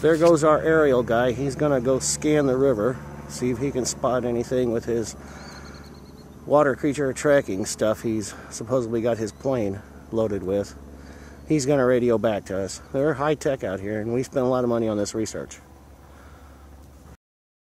there goes our aerial guy. He's going to go scan the river, see if he can spot anything with his water creature tracking stuff he's supposedly got his plane loaded with. He's going to radio back to us. They're high tech out here, and we spend a lot of money on this research.